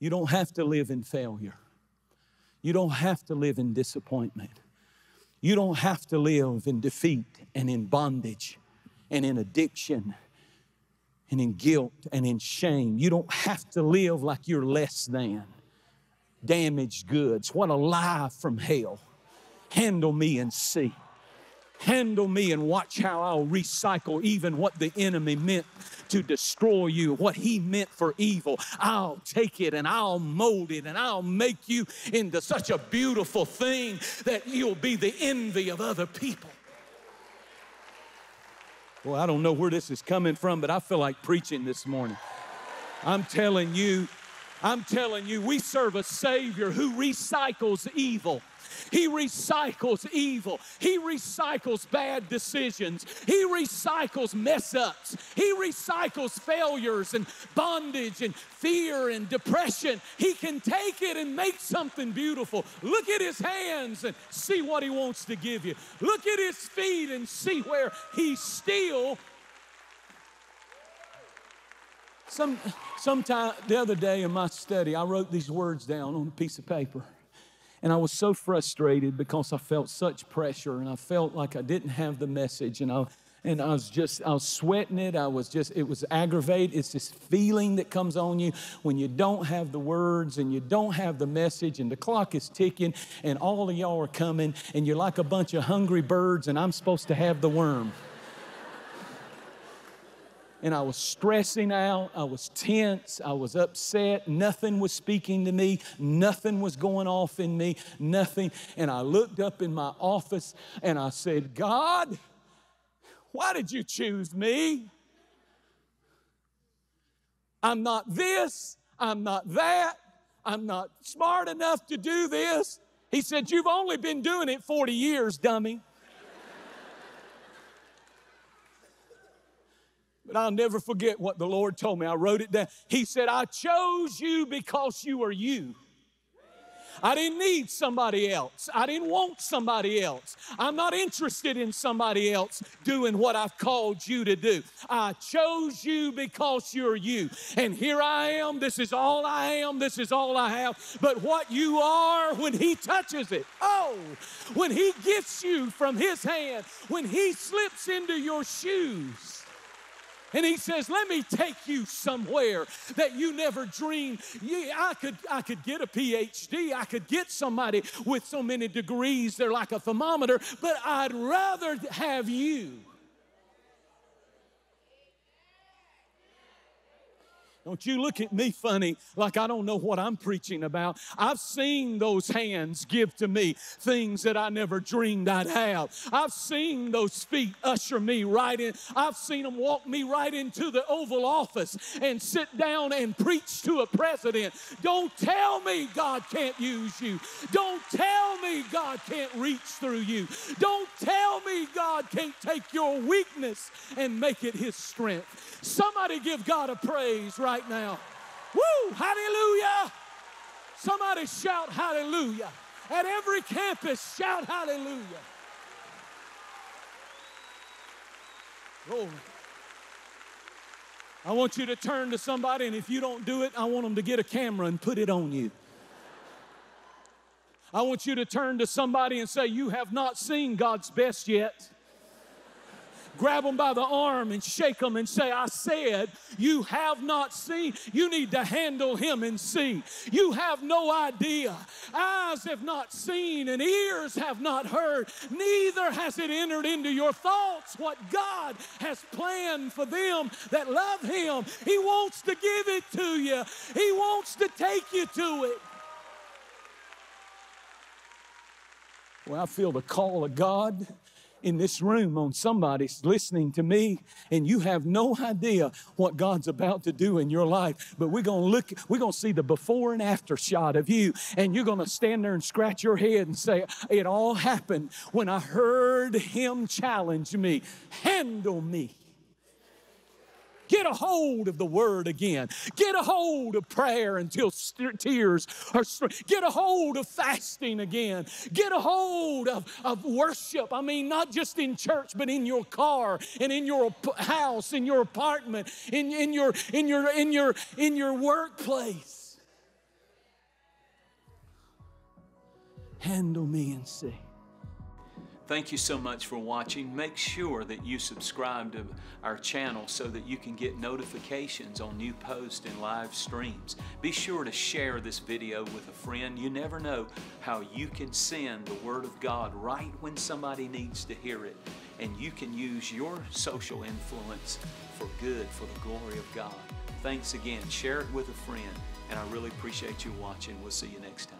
You don't have to live in failure. You don't have to live in disappointment. You don't have to live in defeat and in bondage and in addiction and in guilt and in shame. You don't have to live like you're less than damaged goods. What a lie from hell. Handle me and see. Handle me and watch how I'll recycle even what the enemy meant to destroy you, what he meant for evil. I'll take it and I'll mold it and I'll make you into such a beautiful thing that you'll be the envy of other people. Well, I don't know where this is coming from, but I feel like preaching this morning. I'm telling you, I'm telling you, we serve a Savior who recycles evil. He recycles evil. He recycles bad decisions. He recycles mess ups. He recycles failures and bondage and fear and depression. He can take it and make something beautiful. Look at his hands and see what he wants to give you. Look at his feet and see where he's still some, sometime the other day in my study, I wrote these words down on a piece of paper. And I was so frustrated because I felt such pressure and I felt like I didn't have the message and I and I was just I was sweating it. I was just it was aggravated. It's this feeling that comes on you when you don't have the words and you don't have the message and the clock is ticking and all of y'all are coming and you're like a bunch of hungry birds and I'm supposed to have the worm and I was stressing out. I was tense. I was upset. Nothing was speaking to me. Nothing was going off in me. Nothing. And I looked up in my office and I said, God, why did you choose me? I'm not this. I'm not that. I'm not smart enough to do this. He said, You've only been doing it 40 years, dummy. But I'll never forget what the Lord told me. I wrote it down. He said, I chose you because you are you. I didn't need somebody else. I didn't want somebody else. I'm not interested in somebody else doing what I've called you to do. I chose you because you're you. And here I am. This is all I am. This is all I have. But what you are when He touches it, oh, when He gets you from His hand, when He slips into your shoes, and he says, Let me take you somewhere that you never dreamed. Yeah, I could, I could get a PhD, I could get somebody with so many degrees, they're like a thermometer, but I'd rather have you. Don't you look at me funny like I don't know what I'm preaching about. I've seen those hands give to me things that I never dreamed I'd have. I've seen those feet usher me right in. I've seen them walk me right into the Oval Office and sit down and preach to a president. Don't tell me God can't use you. Don't tell me God can't reach through you. Don't tell me God can't take your weakness and make it his strength. Somebody give God a praise right now. Woo! Hallelujah! Somebody shout hallelujah. At every campus, shout hallelujah. Glory. I want you to turn to somebody, and if you don't do it, I want them to get a camera and put it on you. I want you to turn to somebody and say, You have not seen God's best yet grab them by the arm and shake them and say, I said, you have not seen. You need to handle him and see. You have no idea. Eyes have not seen and ears have not heard. Neither has it entered into your thoughts what God has planned for them that love him. He wants to give it to you, He wants to take you to it. Well, I feel the call of God in this room on somebody's listening to me and you have no idea what God's about to do in your life. But we're going to look, we're going to see the before and after shot of you. And you're going to stand there and scratch your head and say, It all happened when I heard him challenge me. Handle me. Get a hold of the word again. Get a hold of prayer until tears are. Get a hold of fasting again. Get a hold of, of worship. I mean, not just in church, but in your car and in your house, in your apartment, in, in your in your in your in your workplace. Handle me and see. Thank you so much for watching. Make sure that you subscribe to our channel so that you can get notifications on new posts and live streams. Be sure to share this video with a friend. You never know how you can send the Word of God right when somebody needs to hear it. And you can use your social influence for good, for the glory of God. Thanks again. Share it with a friend. And I really appreciate you watching. We'll see you next time.